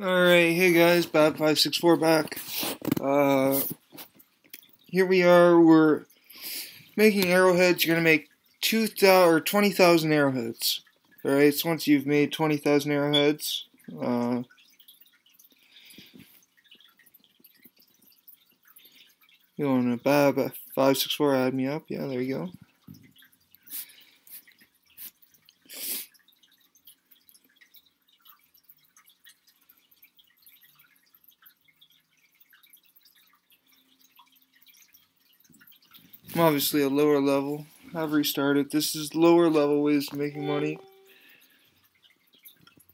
Alright, hey guys, Bab564 back. Uh, here we are, we're making arrowheads. You're going to make 2,000 or 20,000 arrowheads. Alright, so once you've made 20,000 arrowheads, uh, you want to Bab564 add me up. Yeah, there you go. I'm obviously a lower level. I've restarted. This is lower level ways of making money.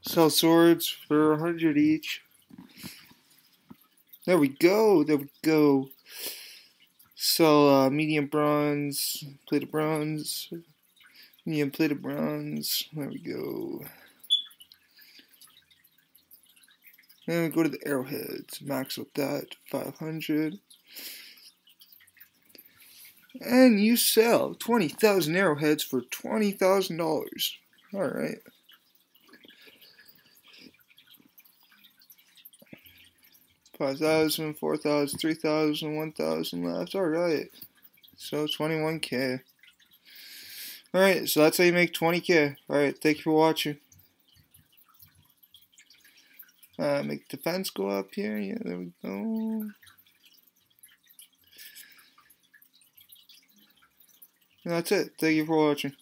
Sell swords for 100 each. There we go. There we go. Sell uh, medium bronze, plated bronze, medium plated bronze. There we go. And we go to the arrowheads. Max with that. 500. And you sell 20,000 arrowheads for $20,000. Alright. Five thousand, four thousand, three thousand, one thousand left. Alright. So 21k. Alright, so that's how you make 20k. Alright, thank you for watching. Uh, make defense go up here. Yeah, there we go. And that's it. Thank you for watching.